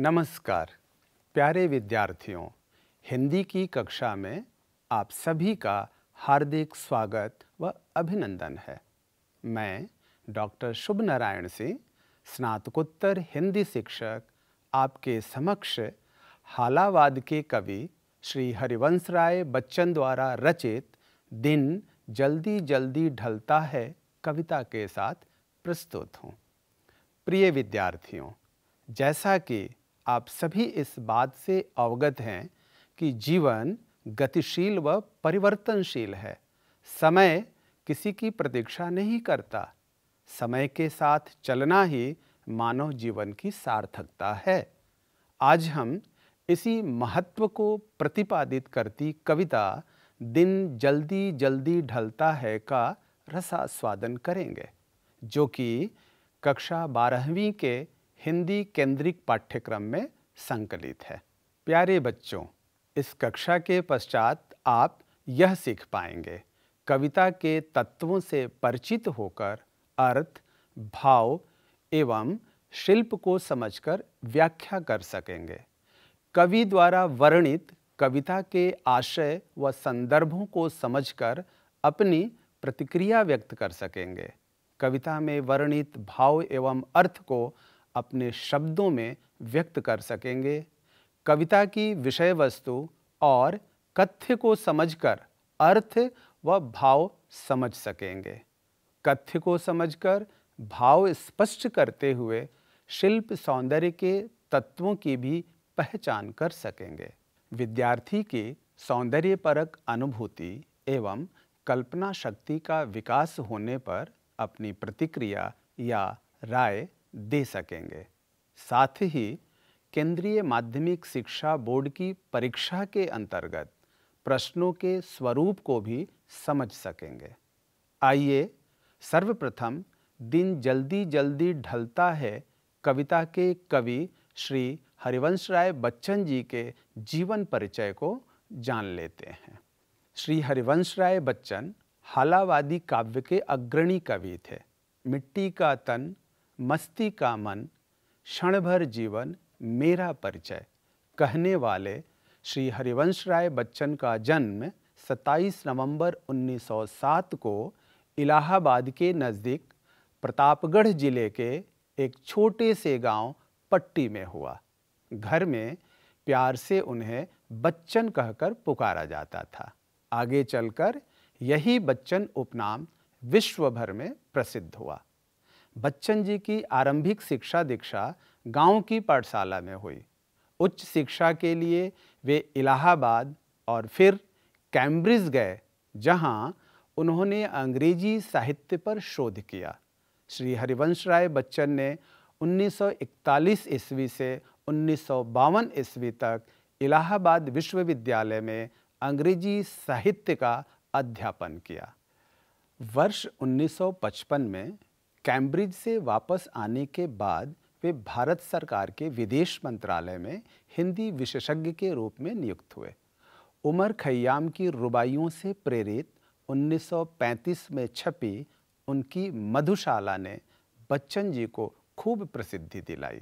नमस्कार, प्यारे विद्यार्थियों, हिंदी की कक्षा में आप सभी का हार्दिक स्वागत व अभिनंदन है। मैं डॉक्टर शुभ नारायण सिंह, स्नातकोत्तर हिंदी शिक्षक, आपके समक्ष हालावाद के कवि श्री हरिवंश राय बच्चन द्वारा रचित दिन जल्दी जल्दी ढलता है कविता के साथ प्रस्तुत हूँ। प्रिय विद्यार्थियों, जैसा कि आप सभी इस बात से अवगत हैं कि जीवन गतिशील व परिवर्तनशील है। समय किसी की प्रतीक्षा नहीं करता। समय के साथ चलना ही मानव जीवन की सार्थकता है। आज हम इसी महत्व को प्रतिपादित करती कविता दिन जल्दी जल्दी ढलता है का रसास्वादन करेंगे, जो कि कक्षा बारहवीं के हिंदी केंद्रिक पाठ्यक्रम में संकलित है। प्यारे बच्चों, इस कक्षा के पश्चात आप यह सीख पाएँगे। कविता के तत्वों से परिचित होकर अर्थ, भाव एवं शिल्प को समझकर व्याख्या कर सकेंगे। कवि द्वारा वर्णित कविता के आशय व संदर्भों को समझकर अपनी प्रतिक्रिया व्यक्त कर सकेंगे। कविता में वर्णित भाव एवं अर्थ को अपने शब्दों में व्यक्त कर सकेंगे। कविता की विषय वस्तु और कथ्य को समझकर अर्थ व भाव समझ सकेंगे। कथ्य को समझकर भाव स्पष्ट करते हुए शिल्प सौंदर्य के तत्वों की भी पहचान कर सकेंगे। विद्यार्थी की सौंदर्य परक अनुभूति एवं कल्पना शक्ति का विकास होने पर अपनी प्रतिक्रिया या राय दे सकेंगे। साथ ही केंद्रीय माध्यमिक शिक्षा बोर्ड की परीक्षा के अंतर्गत प्रश्नों के स्वरूप को भी समझ सकेंगे। आइए सर्वप्रथम दिन जल्दी जल्दी ढलता है कविता के कवि श्री हरिवंश राय बच्चन जी के जीवन परिचय को जान लेते हैं। श्री हरिवंश राय बच्चन हालावादी काव्य के अग्रणी कवि थे। मिट्टी का तन मस्ती का मन क्षण भर जीवन मेरा परिचय। कहने वाले श्री हरिवंश राय बच्चन का जन्म 27 नवंबर 1907 को इलाहाबाद के नज़दीक प्रतापगढ़ ज़िले के एक छोटे से गाँव पट्टी में हुआ। घर में प्यार से उन्हें बच्चन कहकर पुकारा जाता था। आगे चलकर यही बच्चन उपनाम विश्व भर में प्रसिद्ध हुआ। बच्चन जी की आरंभिक शिक्षा दीक्षा गाँव की पाठशाला में हुई। उच्च शिक्षा के लिए वे इलाहाबाद और फिर कैम्ब्रिज गए, जहाँ उन्होंने अंग्रेज़ी साहित्य पर शोध किया। श्री हरिवंश राय बच्चन ने 1941 ईस्वी से उन्नीस सौ बावन ईस्वी तक इलाहाबाद विश्वविद्यालय में अंग्रेज़ी साहित्य का अध्यापन किया। वर्ष 1955 में कैम्ब्रिज से वापस आने के बाद वे भारत सरकार के विदेश मंत्रालय में हिंदी विशेषज्ञ के रूप में नियुक्त हुए। उमर खयाम की रुबाइयों से प्रेरित 1935 में छपी उनकी मधुशाला ने बच्चन जी को खूब प्रसिद्धि दिलाई।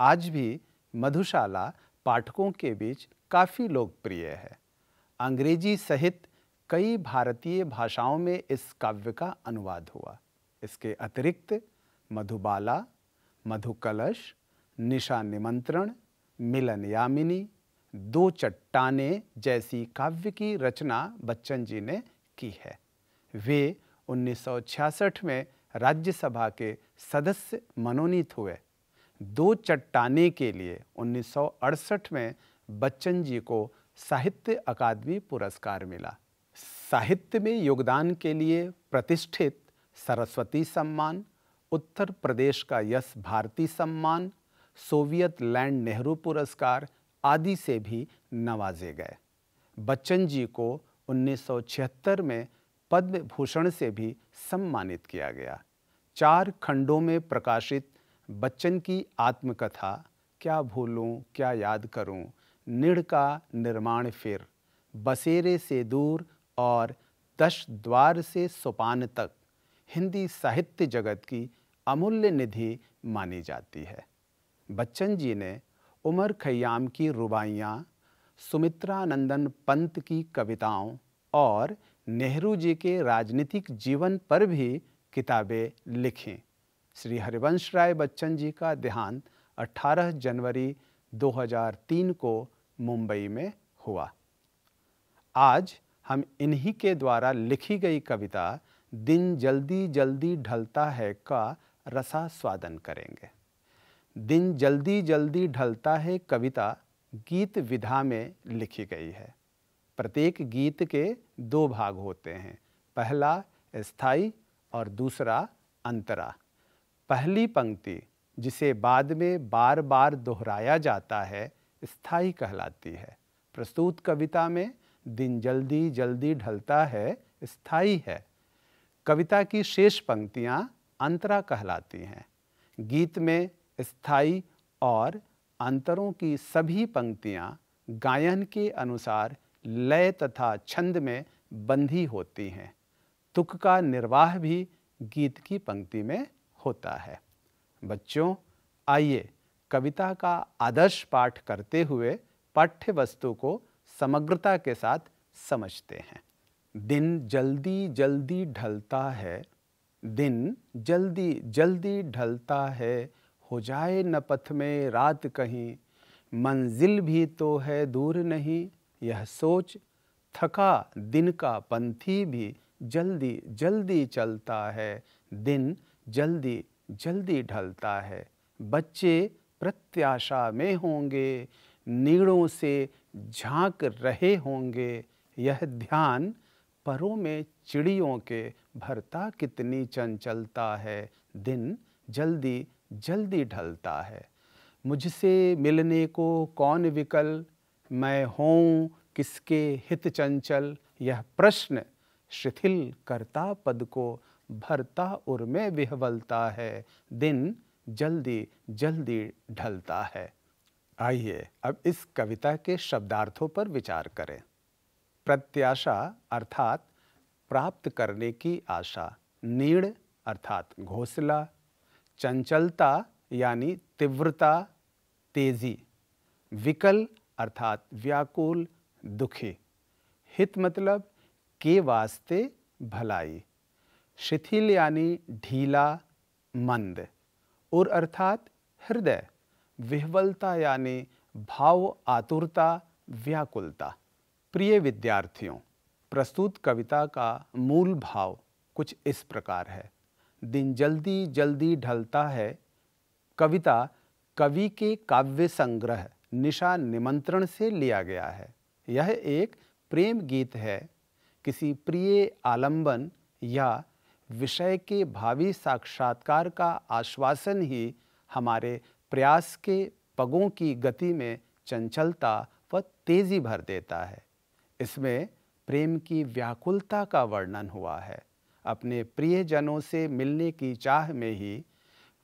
आज भी मधुशाला पाठकों के बीच काफ़ी लोकप्रिय है। अंग्रेज़ी सहित कई भारतीय भाषाओं में इस काव्य का अनुवाद हुआ। इसके अतिरिक्त मधुबाला, मधुकलश निशा निमंत्रण मिलन यामिनी दो चट्टाने जैसी काव्य की रचना बच्चन जी ने की है। वे 1966 में राज्यसभा के सदस्य मनोनीत हुए। दो चट्टाने के लिए 1968 में बच्चन जी को साहित्य अकादमी पुरस्कार मिला। साहित्य में योगदान के लिए प्रतिष्ठित सरस्वती सम्मान, उत्तर प्रदेश का यश भारती सम्मान, सोवियत लैंड नेहरू पुरस्कार आदि से भी नवाजे गए। बच्चन जी को 1976 में पद्म भूषण से भी सम्मानित किया गया। चार खंडों में प्रकाशित बच्चन की आत्मकथा, क्या भूलूं, क्या याद करूँ, निढ़ का निर्माण फिर, बसेरे से दूर और दश द्वार से सोपान तक हिंदी साहित्य जगत की अमूल्य निधि मानी जाती है। बच्चन जी ने उमर खयाम की रुबाइयाँ, सुमित्रानंदन पंत की कविताओं और नेहरू जी के राजनीतिक जीवन पर भी किताबें लिखीं। श्री हरिवंश राय बच्चन जी का देहांत 18 जनवरी 2003 को मुंबई में हुआ। आज हम इन्हीं के द्वारा लिखी गई कविता दिन जल्दी जल्दी ढलता है का रसा स्वादन करेंगे। दिन जल्दी जल्दी ढलता है कविता गीत विधा में लिखी गई है। प्रत्येक गीत के दो भाग होते हैं, पहला स्थायी और दूसरा अंतरा। पहली पंक्ति, जिसे बाद में बार बार दोहराया जाता है, स्थायी कहलाती है। प्रस्तुत कविता में दिन जल्दी जल्दी ढलता है, स्थायी है। कविता की शेष पंक्तियाँ अंतरा कहलाती हैं। गीत में स्थायी और अंतरों की सभी पंक्तियाँ गायन के अनुसार लय तथा छंद में बंधी होती हैं। तुक का निर्वाह भी गीत की पंक्ति में होता है। बच्चों, आइए कविता का आदर्श पाठ करते हुए पाठ्य वस्तु को समग्रता के साथ समझते हैं। दिन जल्दी जल्दी ढलता है, दिन जल्दी जल्दी ढलता है, हो जाए न पथ में रात कहीं, मंजिल भी तो है दूर नहीं, यह सोच, थका दिन का पंथी भी जल्दी जल्दी चलता है, दिन जल्दी जल्दी ढलता है, बच्चे प्रत्याशा में होंगे, नीड़ों से झाँक रहे होंगे, यह ध्यान परों में चिड़ियों के भरता कितनी चंचलता है। दिन जल्दी जल्दी ढलता है। मुझसे मिलने को कौन विकल? मैं हूँ किसके हित चंचल? यह प्रश्न शिथिल करता पद को भरता उर में विहवलता है। दिन जल्दी जल्दी ढलता है। आइए अब इस कविता के शब्दार्थों पर विचार करें। प्रत्याशा अर्थात प्राप्त करने की आशा, नीड़ अर्थात घोसला, चंचलता यानी तीव्रता, तेज़ी, विकल अर्थात व्याकुल, दुखी। हित मतलब के वास्ते भलाई। शिथिल यानी ढीला, मंद। और अर्थात हृदय, विह्वलता यानी भाव आतुरता, व्याकुलता। प्रिय विद्यार्थियों, प्रस्तुत कविता का मूल भाव कुछ इस प्रकार है। दिन जल्दी जल्दी ढलता है। कविता, कवि के काव्य संग्रह, निशा निमंत्रण से लिया गया है। यह एक प्रेम गीत है। किसी प्रिय आलंबन या विषय के भावी साक्षात्कार का आश्वासन ही हमारे प्रयास के पगों की गति में चंचलता व तेज़ी भर देता है। इसमें प्रेम की व्याकुलता का वर्णन हुआ है। अपने प्रियजनों से मिलने की चाह में ही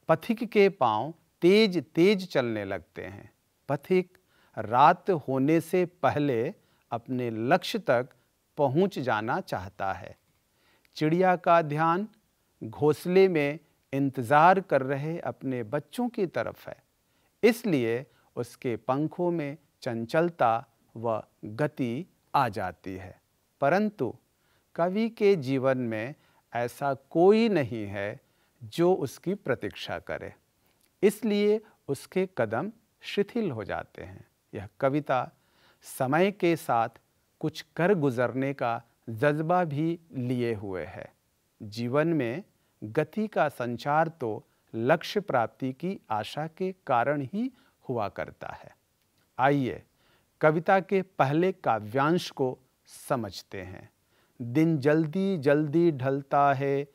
पथिक के पाँव तेज तेज चलने लगते हैं। पथिक रात होने से पहले अपने लक्ष्य तक पहुँच जाना चाहता है। चिड़िया का ध्यान घोंसले में इंतज़ार कर रहे अपने बच्चों की तरफ़ है। इसलिए उसके पंखों में चंचलता व गति आ जाती है। परंतु कवि के जीवन में ऐसा कोई नहीं है जो उसकी प्रतीक्षा करे। इसलिए उसके कदम शिथिल हो जाते हैं। यह कविता समय के साथ कुछ कर गुजरने का जज्बा भी लिए हुए है। जीवन में गति का संचार तो लक्ष्य प्राप्ति की आशा के कारण ही हुआ करता है। आइए कविता के पहले काव्यांश को समझते हैं। दिन जल्दी जल्दी ढलता है,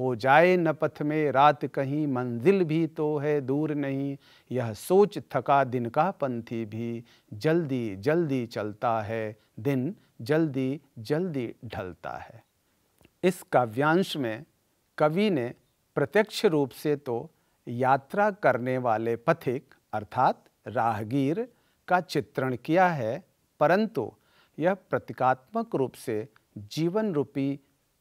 हो जाए न पथ में, रात कहीं मंजिल भी तो है दूर नहीं। यह सोच थका दिन का पंथी भी, जल्दी जल्दी चलता है, दिन जल्दी जल्दी ढलता है। इस काव्यांश में कवि ने प्रत्यक्ष रूप से तो यात्रा करने वाले पथिक, अर्थात राहगीर का चित्रण किया है, परंतु यह प्रतीकात्मक रूप से जीवन रूपी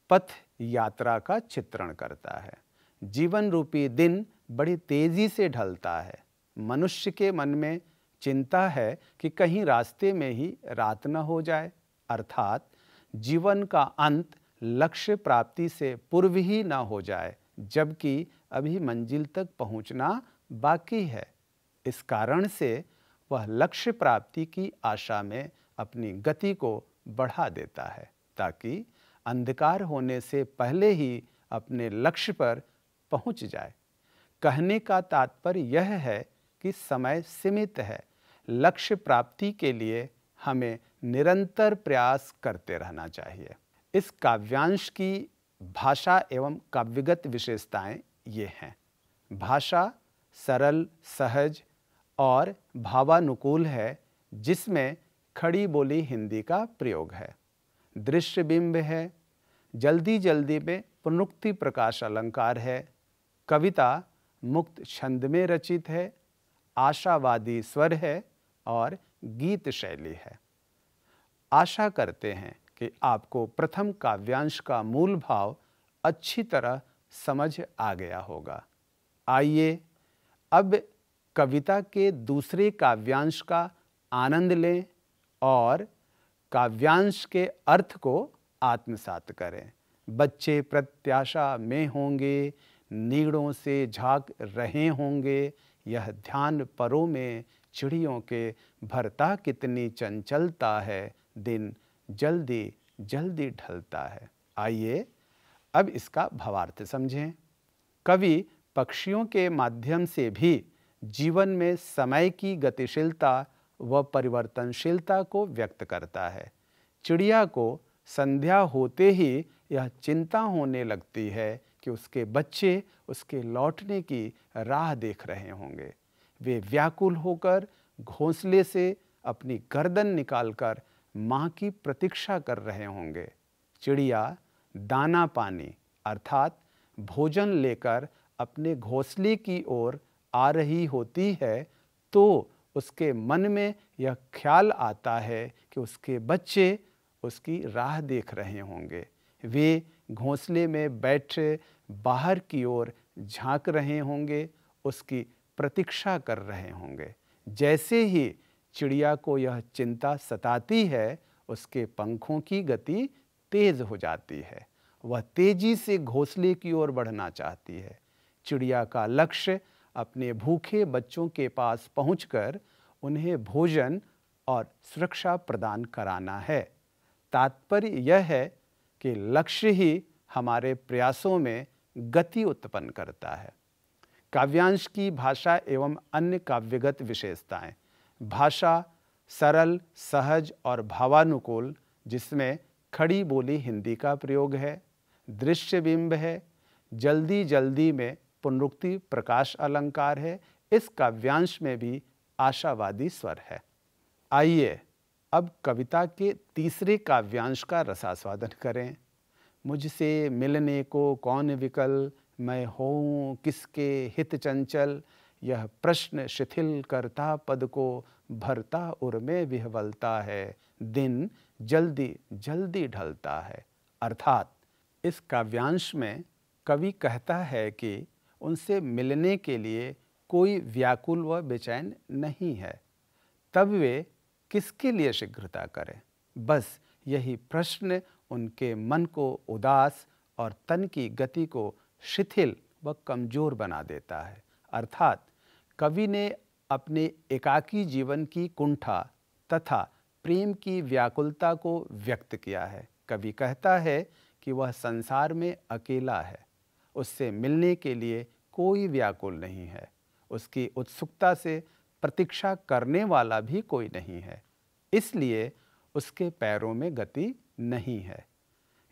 पथ यात्रा का चित्रण करता है। जीवन रूपी दिन बड़ी तेज़ी से ढलता है। मनुष्य के मन में चिंता है कि कहीं रास्ते में ही रात न हो जाए, अर्थात जीवन का अंत लक्ष्य प्राप्ति से पूर्व ही न हो जाए, जबकि अभी मंजिल तक पहुँचना बाकी है। इस कारण से वह लक्ष्य प्राप्ति की आशा में अपनी गति को बढ़ा देता है, ताकि अंधकार होने से पहले ही अपने लक्ष्य पर पहुँच जाए। कहने का तात्पर्य यह है कि समय सीमित है। लक्ष्य प्राप्ति के लिए हमें निरंतर प्रयास करते रहना चाहिए। इस काव्यांश की भाषा एवं काव्यगत विशेषताएँ ये हैं। भाषा सरल, सहज और भावानुकूल है, जिसमें खड़ी बोली हिंदी का प्रयोग है। दृश्य बिंब है, जल्दी जल्दी में पुनुक्ति प्रकाश अलंकार है, कविता मुक्त छंद में रचित है, आशावादी स्वर है और गीत शैली है। आशा करते हैं कि आपको प्रथम काव्यांश का मूल भाव अच्छी तरह समझ आ गया होगा। आइए, अब कविता के दूसरे काव्यांश का आनंद लें और काव्यांश के अर्थ को आत्मसात करें। बच्चे प्रत्याशा में होंगे नीड़ों से झाँक रहे होंगे, यह ध्यान परों में चिड़ियों के भरता कितनी चंचलता है, दिन जल्दी जल्दी ढलता है। आइए अब इसका भावार्थ समझें। कवि पक्षियों के माध्यम से भी जीवन में समय की गतिशीलता व परिवर्तनशीलता को व्यक्त करता है। चिड़िया को संध्या होते ही यह चिंता होने लगती है कि उसके बच्चे उसके लौटने की राह देख रहे होंगे। वे व्याकुल होकर घोंसले से अपनी गर्दन निकालकर माँ की प्रतीक्षा कर रहे होंगे। चिड़िया दाना पानी अर्थात भोजन लेकर अपने घोंसले की ओर आ रही होती है तो उसके मन में यह ख्याल आता है कि उसके बच्चे उसकी राह देख रहे होंगे। वे घोंसले में बैठे बाहर की ओर झाँक रहे होंगे, उसकी प्रतीक्षा कर रहे होंगे। जैसे ही चिड़िया को यह चिंता सताती है, उसके पंखों की गति तेज हो जाती है। वह तेज़ी से घोंसले की ओर बढ़ना चाहती है। चिड़िया का लक्ष्य अपने भूखे बच्चों के पास पहुंचकर उन्हें भोजन और सुरक्षा प्रदान कराना है। तात्पर्य यह है कि लक्ष्य ही हमारे प्रयासों में गति उत्पन्न करता है। काव्यांश की भाषा एवं अन्य काव्यगत विशेषताएँ, भाषा सरल, सहज और भावानुकूल, जिसमें खड़ी बोली हिंदी का प्रयोग है, दृश्य बिंब है जल्दी जल्दी में पुनरुक्ति, प्रकाश अलंकार है, इस काव्यांश में भी आशावादी स्वर है। आइए अब कविता के तीसरे काव्यांश का रसास्वादन करें। मुझसे मिलने को कौन विकल, मैं हूँ किसके हित चंचल? यह प्रश्न शिथिल करता पद को, भरता उर में विहवलता है। दिन जल्दी जल्दी ढलता है। अर्थात इस काव्यांश में कवि कहता है कि उनसे मिलने के लिए कोई व्याकुल व बेचैन नहीं है। तब वे किसके लिए शीघ्रता करें? बस यही प्रश्न उनके मन को उदास और तन की गति को शिथिल व कमज़ोर बना देता है। अर्थात, कवि ने अपने एकाकी जीवन की कुंठा तथा प्रेम की व्याकुलता को व्यक्त किया है। कवि कहता है कि वह संसार में अकेला है। उससे मिलने के लिए कोई व्याकुल नहीं है। उसकी उत्सुकता से प्रतीक्षा करने वाला भी कोई नहीं है। इसलिए उसके पैरों में गति नहीं है।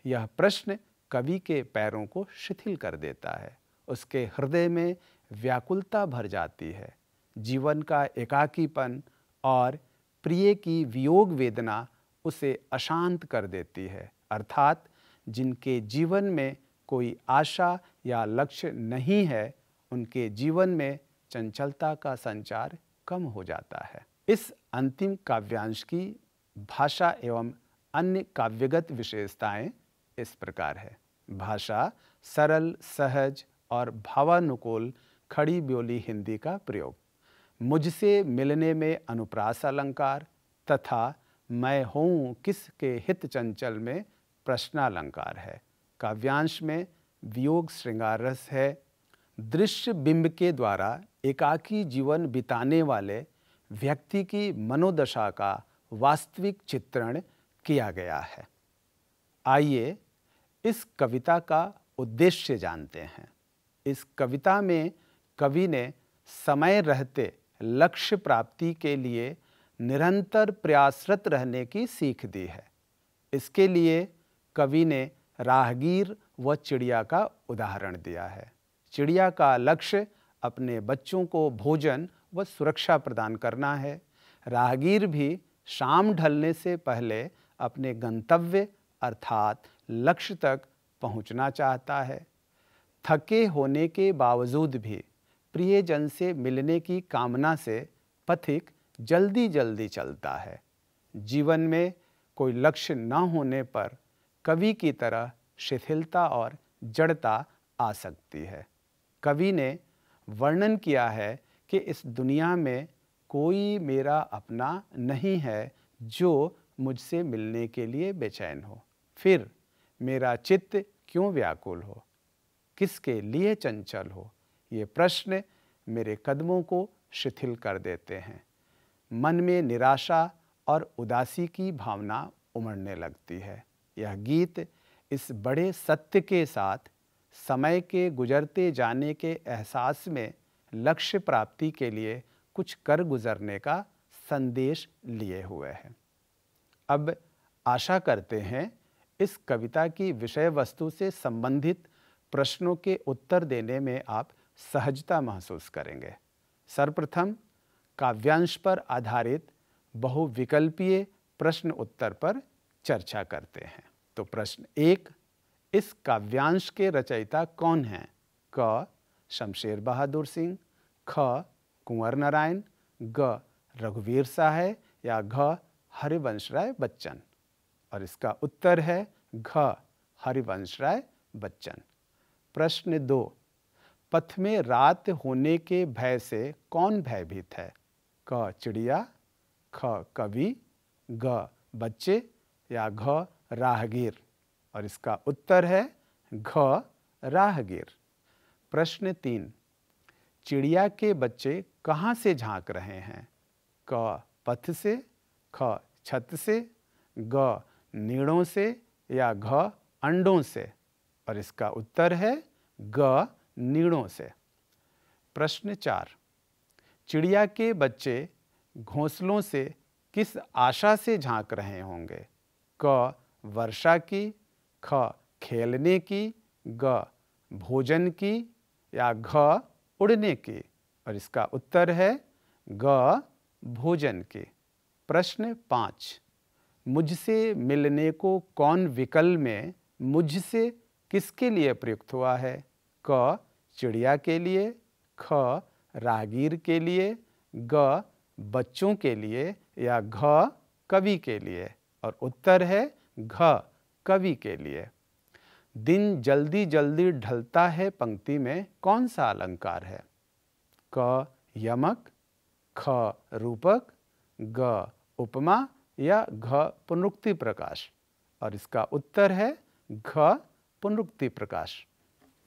यह प्रश्न कवि के पैरों को शिथिल कर देता है। उसके हृदय में व्याकुलता भर जाती है। जीवन का एकाकीपन और प्रिय की वियोग वेदना उसे अशांत कर देती है। अर्थात जिनके जीवन में कोई आशा या लक्ष्य नहीं है, उनके जीवन में चंचलता का संचार कम हो जाता है। इस अंतिम काव्यांश की भाषा एवं अन्य काव्यगत विशेषताएँ इस प्रकार है। भाषा सरल, सहज और भावानुकूल खड़ी ब्योली हिंदी का प्रयोग। मुझसे मिलने में अनुप्रास अलंकार तथा मैं हूँ किसके हित चंचल में प्रश्नालंकार है। काव्यांश में वियोग श्रृंगार रस है। दृश्य बिंब के द्वारा एकाकी जीवन बिताने वाले व्यक्ति की मनोदशा का वास्तविक चित्रण किया गया है। आइए इस कविता का उद्देश्य जानते हैं। इस कविता में कवि ने समय रहते लक्ष्य प्राप्ति के लिए निरंतर प्रयासरत रहने की सीख दी है। इसके लिए कवि ने राहगीर व चिड़िया का उदाहरण दिया है। चिड़िया का लक्ष्य अपने बच्चों को भोजन व सुरक्षा प्रदान करना है। राहगीर भी शाम ढलने से पहले अपने गंतव्य अर्थात लक्ष्य तक पहुँचना चाहता है। थके होने के बावजूद भी प्रियजन से मिलने की कामना से पथिक जल्दी जल्दी चलता है। जीवन में कोई लक्ष्य न होने पर कवि की तरह शिथिलता और जड़ता आ सकती है। कवि ने वर्णन किया है कि इस दुनिया में कोई मेरा अपना नहीं है जो मुझसे मिलने के लिए बेचैन हो। फिर मेरा चित्त क्यों व्याकुल हो? किसके लिए चंचल हो? ये प्रश्न मेरे कदमों को शिथिल कर देते हैं। मन में निराशा और उदासी की भावना उमड़ने लगती है। यह गीत इस बड़े सत्य के साथ, समय के गुजरते जाने के एहसास में लक्ष्य प्राप्ति के लिए कुछ कर गुजरने का संदेश लिए हुए हैं। अब आशा करते हैं इस कविता की विषय वस्तु से संबंधित प्रश्नों के उत्तर देने में आप सहजता महसूस करेंगे। सर्वप्रथम, काव्यांश पर आधारित बहुविकल्पीय प्रश्न उत्तर पर चर्चा करते हैं। तो प्रश्न एक, इस काव्यांश के रचयिता कौन हैं? क, शमशेर बहादुर सिंह, ख, कुंवर नारायण, ग, रघुवीर साहे या घ, हरिवंश राय बच्चन? और इसका उत्तर है घ, हरिवंश राय बच्चन। प्रश्न दो, पथ में रात होने के भय से कौन भयभीत है? क, चिड़िया, ख, कवि, ग, बच्चे, या घ राहगीर। और इसका उत्तर है घ, राहगीर। प्रश्न तीन, चिड़िया के बच्चे कहाँ से झाँक रहे हैं? क, पथ से, ख, छत से, ग, नीड़ों से या घ, अंडों से? और इसका उत्तर है ग, नीड़ों से। प्रश्न चार, चिड़िया के बच्चे घोंसलों से किस आशा से झाँक रहे होंगे? क वर्षा की, ख खेलने की, ग भोजन की, या घ उड़ने की। और इसका उत्तर है ग भोजन की। प्रश्न पाँच। मुझसे मिलने को कौन विकल में मुझसे किसके लिए प्रयुक्त हुआ है? क चिड़िया के लिए, ख राहगीर के लिए, ग बच्चों के लिए, या घ कवि के लिए? और उत्तर है घ कवि के लिए। दिन जल्दी जल्दी ढलता है पंक्ति में कौन सा अलंकार है? क यमक, ख रूपक, ग उपमा या घ पुनरुक्ति प्रकाश। और इसका उत्तर है घ पुनरुक्ति प्रकाश।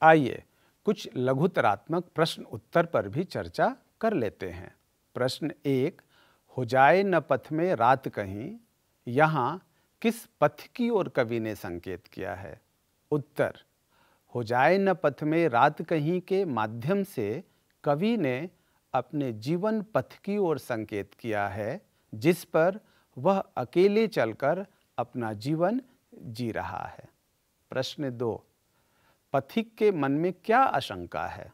आइए कुछ लघुतरात्मक प्रश्न उत्तर पर भी चर्चा कर लेते हैं। प्रश्न एक, हो जाए न पथ में रात कहीं, यहाँ किस पथ की ओर कवि ने संकेत किया है? उत्तर, हो जाए न पथ में रात कहीं के माध्यम से, कवि ने अपने जीवन पथ की ओर संकेत किया है, जिस पर वह अकेले चलकर अपना जीवन जी रहा है। प्रश्न दो, पथिक के मन में क्या आशंका है?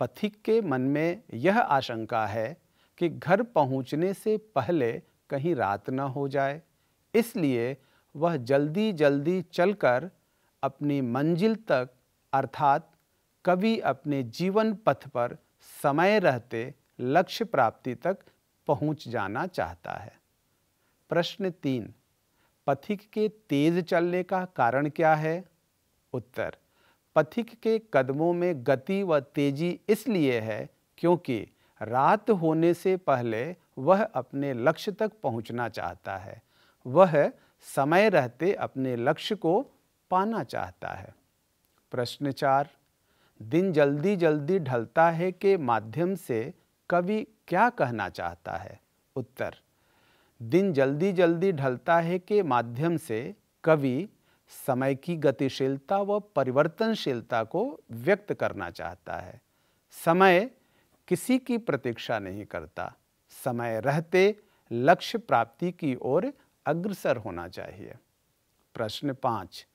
पथिक के मन में यह आशंका है कि घर पहुँचने से पहले कहीं रात न हो जाए। इसलिए वह जल्दी जल्दी चलकर अपनी मंजिल तक, अर्थात कभी अपने जीवन पथ पर समय रहते लक्ष्य प्राप्ति तक पहुँच जाना चाहता है। प्रश्न तीन, पथिक के तेज चलने का कारण क्या है? उत्तर, पथिक के कदमों में गति व तेज़ी इसलिए है क्योंकि रात होने से पहले वह अपने लक्ष्य तक पहुँचना चाहता है। वह समय रहते अपने लक्ष्य को पाना चाहता है। प्रश्न चार, दिन जल्दी जल्दी ढलता है के माध्यम से कवि क्या कहना चाहता है? उत्तर, दिन जल्दी जल्दी ढलता है के माध्यम से कवि समय की गतिशीलता व परिवर्तनशीलता को व्यक्त करना चाहता है। समय किसी की प्रतीक्षा नहीं करता। समय रहते लक्ष्य प्राप्ति की ओर अग्रसर होना चाहिए। प्रश्न पाँच,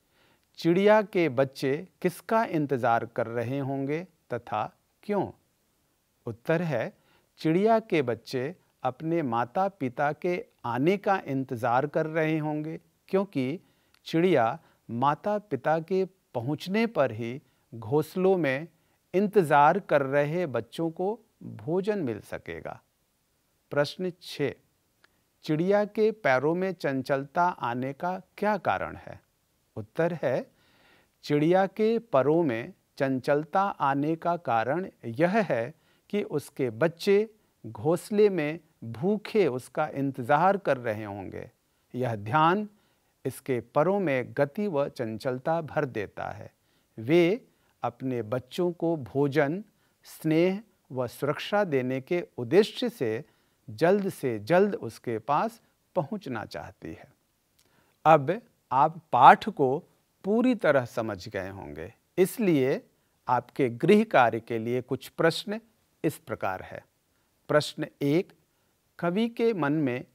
चिड़िया के बच्चे किसका इंतज़ार कर रहे होंगे तथा क्यों? उत्तर है, चिड़िया के बच्चे अपने माता पिता के आने का इंतज़ार कर रहे होंगे, क्योंकि चिड़िया माता पिता के पहुँचने पर ही घोंसलों में इंतज़ार कर रहे बच्चों को भोजन मिल सकेगा। प्रश्न छ चिड़िया के पैरों में चंचलता आने का क्या कारण है? उत्तर है, चिड़िया के परों में चंचलता आने का कारण यह है कि उसके बच्चे घोंसले में भूखे उसका इंतज़ार कर रहे होंगे। यह ध्यान इसके परों में गति व चंचलता भर देता है। वे अपने बच्चों को भोजन, स्नेह व सुरक्षा देने के उद्देश्य से जल्द से जल्द उसके पास पहुँचना चाहती है। अब आप पाठ को पूरी तरह समझ गए होंगे। इसलिए आपके गृह कार्य के लिए कुछ प्रश्न इस प्रकार है। प्रश्न एक, कवि के मन में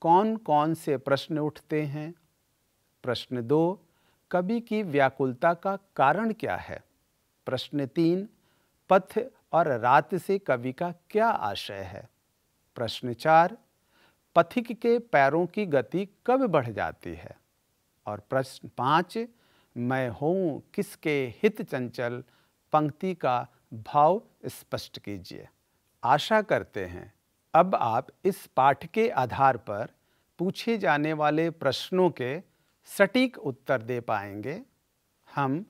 कौन कौन से प्रश्न उठते हैं? प्रश्न दो, कवि की व्याकुलता का कारण क्या है? प्रश्न तीन, पथ और रात से कवि का क्या आशय है? प्रश्न चार, पथिक के पैरों की गति कब बढ़ जाती है? और प्रश्न पाँच, मैं हूँ किसके हित चंचल? पंक्ति का भाव स्पष्ट कीजिए। आशा करते हैं, अब आप इस पाठ के आधार पर पूछे जाने वाले प्रश्नों के सटीक उत्तर दे पाएँगे। हम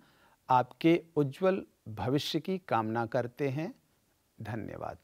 आपके उज्जवल भविष्य की कामना करते हैं। धन्यवाद।